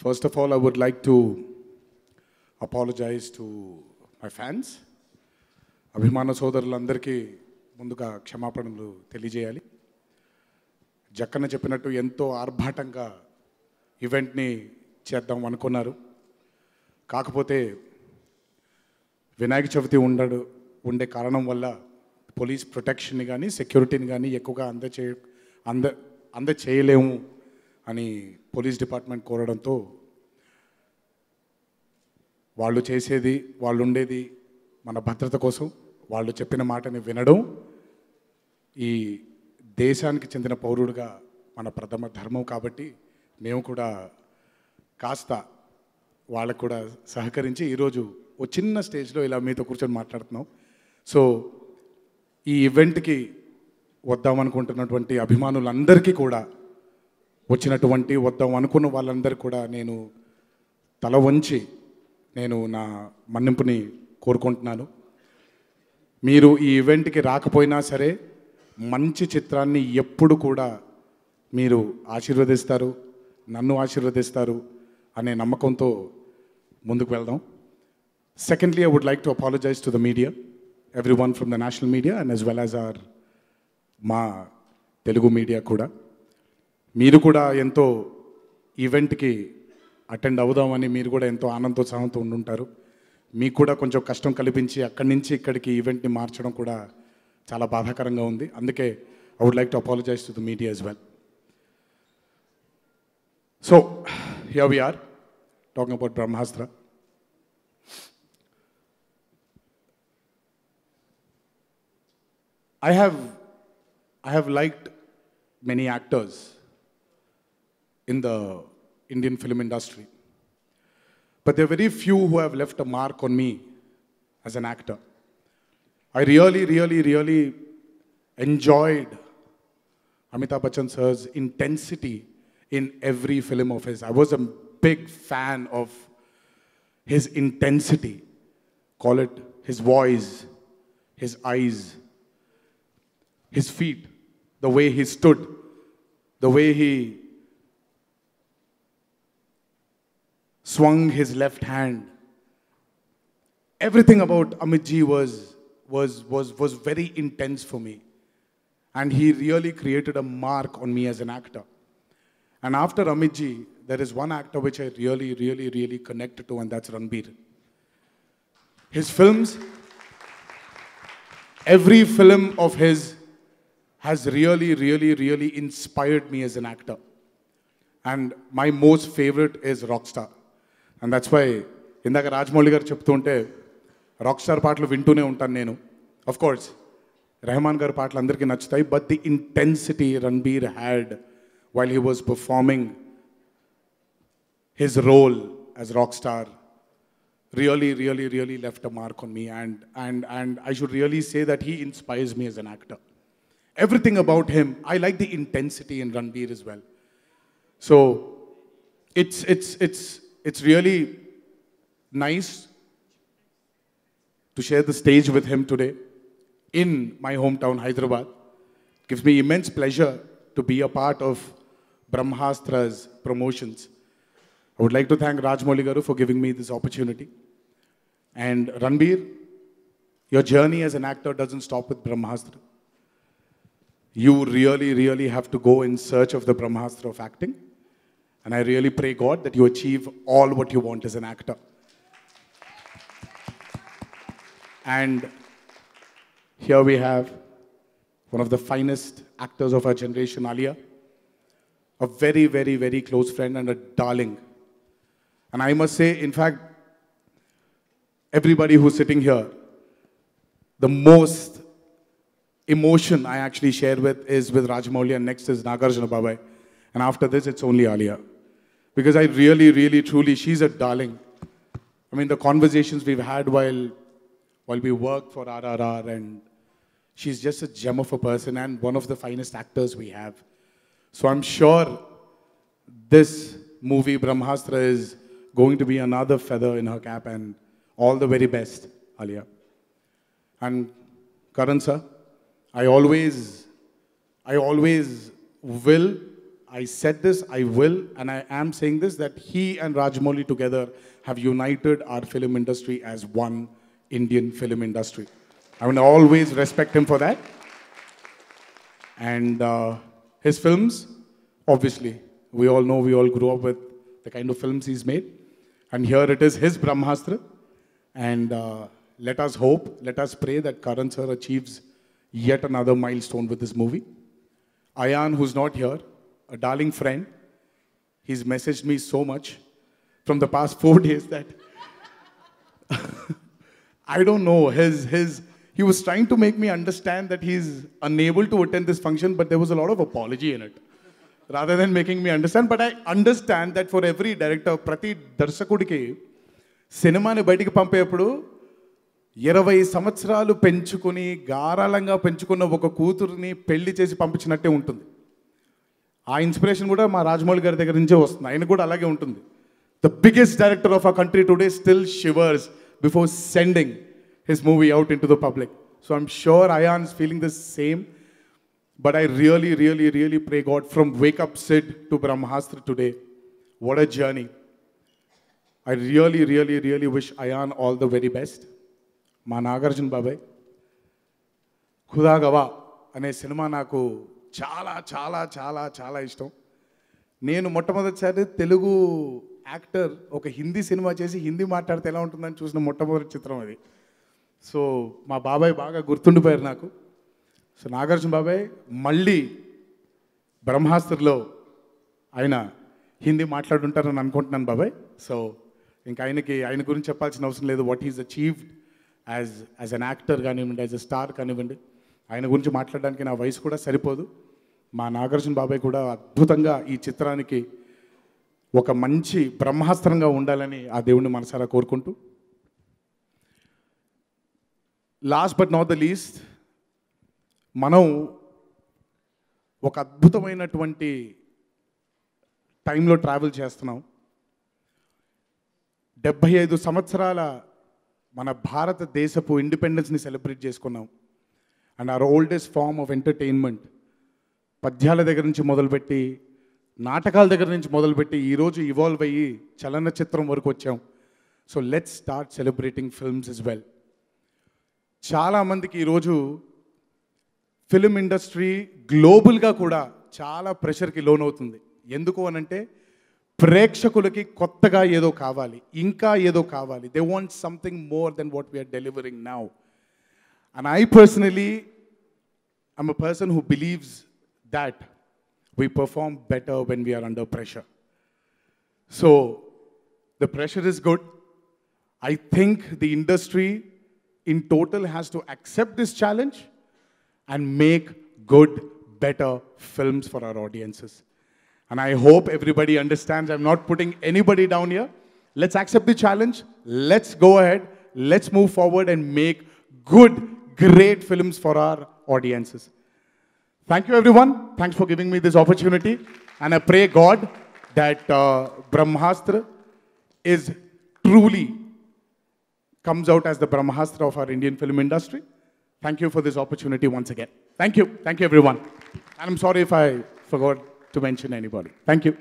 First of all, I would like to apologize to my fans. అభిమాన సోదరులందరికీ ముందుగా క్షమాపణలు తెలియజేయాలి జక్కన చెప్పినట్టు ఎంతో ఆర్భాటంగా ఈవెంట్ని చేద్దాం అనుకున్నారు కాకపోతే వినాయక చవితి ఉండడు ఉండే కారణం వల్ల పోలీస్ ప్రొటెక్షన్ని కానీ సెక్యూరిటీని కానీ ఎక్కువగా అందచే అంద అందచేయలేము అని పోలీస్ డిపార్ట్మెంట్ కోరడంతో వాళ్ళు చేసేది వాళ్ళు ఉండేది మన భద్రత కోసం. వాళ్ళు చెప్పిన మాటని వినడం ఈ దేశానికి చెందిన పౌరుడిగా మన ప్రథమ ధర్మం కాబట్టి మేము కూడా కాస్త వాళ్ళకు కూడా సహకరించి ఈరోజు ఓ చిన్న స్టేజ్లో ఇలా మీతో కూర్చొని మాట్లాడుతున్నాం. సో ఈ ఈవెంట్కి వద్దామనుకుంటున్నటువంటి అభిమానులందరికీ కూడా వచ్చినటువంటి వద్దాం అనుకున్న వాళ్ళందరూ కూడా నేను తల వంచి నేను నా మన్నింపుని కోరుకుంటున్నాను. మీరు ఈ ఈవెంట్కి రాకపోయినా సరే మంచి చిత్రాన్ని ఎప్పుడు కూడా మీరు ఆశీర్వదిస్తారు నన్ను ఆశీర్వదిస్తారు అనే నమ్మకంతో ముందుకు వెళ్దాం. Secondly I would like to apologise to the media everyone from the national media and as well as our మా తెలుగు మీడియా కూడా. మీరు కూడా ఎంతో ఈవెంట్కి అటెండ్ అవుదామని మీరు కూడా ఎంతో ఆనందోత్సాహంతో ఉండుంటారు. మీకు కూడా కొంచెం కష్టం కల్పించి అక్కడి నుంచి ఇక్కడికి ఈవెంట్ని మార్చడం కూడా చాలా బాధాకరంగా ఉంది. అందుకే I would like to apologise to the media as well so here we are talking about Brahmastra I have I have liked many actors in the Indian film industry. But there are very few who have left a mark on me as an actor. I really, really, really enjoyed Amitabh Bachchan sir's intensity in every film of his. I was a big fan of his intensity. Call it his voice, his eyes, his feet, the way he stood, the way he swung his left hand. Everything about Amit Ji was, was, was, was very intense for me. And he really created a mark on me as an actor. And after Amit Ji, there is one actor which I really, really, really connected to, and that's Ranbir. His films, every film of his has really, really, really inspired me as an actor. And my most favorite is Rockstar. And that's why ఇందాక రాజమౌళి గారు చెప్తుంటే rock star పాటలు వింటూనే ఉంటాను నేను of course Rahman గారి పాటలు అందరికీ నచ్చుతాయి but the intensity Ranbir had while he was performing his role as rock star really, really, really left a mark on me. And, and, and I should really say that he inspires me as an actor. Everything about him, I like the intensity in Ranbir as well. So it's, it's, it's, it's really nice to share the stage with him today in my hometown, Hyderabad. It Gives me immense pleasure to be a part of Brahmastra's promotions. I would like to thank Rajmouli Garu for giving me this opportunity. And Ranbir, your journey as an actor doesn't stop with Brahmastra. You really, really have to go in search of the Brahmastra of acting. And I really pray God that you achieve all what you want as an actor. And here we have one of the finest actors of our generation, Alia. A very, very, very close friend and a darling. And I must say, in fact, everybody who's sitting here, the most emotion I actually share with is with Rajamouli, and next is Nagarjuna Babai. And after this, it's only Alia. Because I really, really, truly, she's a darling. I mean, the conversations we've had while, while we worked for RRR, and she's just a gem of a person and one of the finest actors we have. So I'm sure this movie, Brahmastra, is going to be another feather in her cap, and all the very best, Alia. And Karan sir, I always, I always will I said this, I will, and I am saying this that he and Rajmouli together have united our film industry as one Indian film industry. I will always respect him for that. And uh, his films, obviously, we all know, we all grew up with the kind of films he's made. And here it is his Brahmastra. And uh, let us hope, let us pray that Karan sir achieves yet another milestone with this movie. Ayan, who's not here, a darling friend, he's messaged me so much from the past four days that I don't know. His, his, he was trying to make me understand that he's unable to attend this function, but there was a lot of apology in it. Rather than making me understand, but I understand that for every director, ప్రతి దర్శకుడికి సినిమాని బయటికి పంపేప్పుడు ఇరవై సంవత్సరాలు పెంచుకుని గారాళంగా పెంచుకున్న ఒక కూతుర్ని పెళ్ళి చేసి పంపించినట్టే ఉంటుంది ఆ ఇన్స్పిరేషన్ కూడా మా రాజమౌళి గారి దగ్గర నుంచే వస్తుంది. ఆయన కూడా అలాగే ఉంటుంది. The biggest director of a country today still shivers before sending his movie out into the public so I'm sure Ayan is feeling the same but I really really really pray God from wake up Sid to Brahmastra today what a journey I really really really wish Ayan all the very best మా నాగార్జున బాబాయ్ ఖుదా గవా అనే cinema నాకు చాలా చాలా చాలా చాలా ఇష్టం. నేను మొట్టమొదటిసారి తెలుగు యాక్టర్ ఒక హిందీ సినిమా చేసి హిందీ మాట్లాడితే ఎలా ఉంటుందని చూసిన మొట్టమొదటి చిత్రం అది. సో మా బాబాయ్ బాగా గుర్తుండిపోయారు నాకు. సో నాగార్జున బాబాయ్ మళ్ళీ బ్రహ్మాస్త్రలో ఆయన హిందీ మాట్లాడుంటారని అనుకుంటున్నాను బాబాయ్. సో ఇంకా ఆయనకి ఆయన గురించి చెప్పాల్సిన అవసరం లేదు. What is achieved as as an actor కానివ్వండి యాజ్ అ స్టార్ కానివ్వండి. ఆయన గురించి మాట్లాడడానికి నా వయసు కూడా సరిపోదు. మా నాగార్జున బాబాయ్ కూడా అద్భుతంగా ఈ చిత్రానికి ఒక మంచి బ్రహ్మాస్త్రంగా ఉండాలని ఆ దేవుణ్ణి మనసారా కోరుకుంటూ. Last but not the least మనం ఒక అద్భుతమైనటువంటి టైంలో ట్రావెల్ చేస్తున్నాం. డెబ్భై ఐదు సంవత్సరాల మన భారతదేశపు ఇండిపెండెన్స్ని సెలబ్రేట్ చేసుకున్నాం. And our oldest form of entertainment. పద్యాల దగ్గర నుంచి మొదలుపెట్టి నాటకాల దగ్గర నుంచి మొదలుపెట్టి ఈరోజు ఇవాల్వ్ అయ్యి చలనచిత్రం వరకు వచ్చాం. So let's start celebrating films as well చాలామందికి ఈరోజు ఫిలిం ఇండస్ట్రీ గ్లోబల్గా కూడా చాలా ప్రెషర్కి లోనవుతుంది. ఎందుకు అనంటే ప్రేక్షకులకి కొత్తగా ఏదో కావాలి ఇంకా ఏదో కావాలి. They want something more than what we're delivering now And I personally am a person who believes that we perform better when we are under pressure. So the pressure is good. I think the industry in total has to accept this challenge and make good, better films for our audiences. And I hope everybody understands I'm not putting anybody down here. Let's accept the challenge. Let's go ahead. Let's move forward and make good, great films for our audiences. Thank you, everyone. Thanks for giving me this opportunity. And I pray God that uh, Brahmastra is truly comes out as the Brahmastra of our Indian film industry. Thank you for this opportunity once again. Thank you. Thank you, everyone. And I'm sorry if I forgot to mention anybody. Thank you.